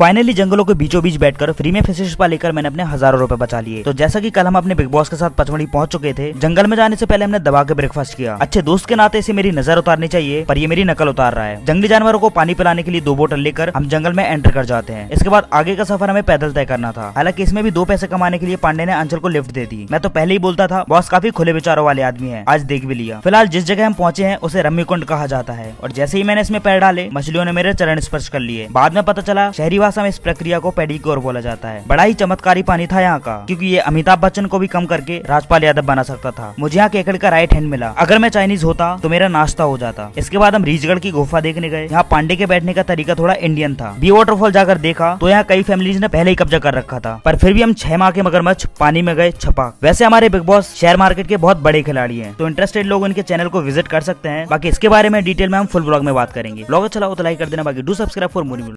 Finally जंगलों के बीचों बीच बैठकर फ्री में फ़िश स्पा लेकर मैंने अपने हज़ारों रुपए बचा लिए। तो जैसा कि कल हम अपने बिग बॉस के साथ पचमढ़ी पहुँच चुके थे, जंगल में जाने से पहले हमने दबा के ब्रेकफास्ट किया। अच्छे दोस्त के नाते इसे मेरी नज़र उतारनी चाहिए, पर ये मेरी नकल उतार रहा है। जंगली जानवरों को पानी पिलाने के लिए दो बोतल लेकर हम जंगल में एंटर कर जाते हैं। इसके बाद आगे का सफ़र हमें पैदल तय करना था। हालाँकि इसमें भी दो पैसे कमाने के लिए पांडे ने अंचल को लिफ्ट दे दी। मैं तो पहले ही बोलता था बॉस काफ़ी खुले विचारों वाले आदमी है, आज देख भी लिया। फ़िलहाल जिस जगह हम पहुँचे हैं, उसे रम्मी कुंड कहा जाता है। और जैसे ही मैंने इसमें पैर डाले, मछलियों ने मेरे चरण स्पर्श कर लिए। बाद में पता चला, शहरी भाषा में इस प्रक्रिया को पेडिक्योर बोला जाता है। बड़ा ही चमत्कारी पानी था यहाँ का, क्योंकि ये अमिताभ बच्चन को भी कम करके राजपाल यादव बना सकता था। मुझे यहाँ केकड़ का राइट हैंड मिला। अगर मैं चाइनीज़ होता तो मेरा नाश्ता हो जाता। इसके बाद हम रीजगढ़ की गुफा देखने गए। यहाँ पांडे के बैठने का तरीका थोड़ा इंडियन था। बी वाटरफॉल जाकर देखा तो यहाँ कई फैमिलीज़ ने पहले ही कब्जा कर रखा था। पर फिर भी हम छह माह के मगरमच्छ पानी में गए छपा। वैसे हमारे बिग बॉस शेयर मार्केट के बहुत बड़े खिलाड़ी हैं। तो इंटरेस्टेड लोग इनके चैनल को विज़िट कर सकते हैं। बाकी इसके बारे में डिटेल में हम फुल ब्लॉग में बात करेंगे। ब्लॉग अच्छा लगा तो लाइक कर देना। बाकी डू सब्सक्राइब फॉर मोर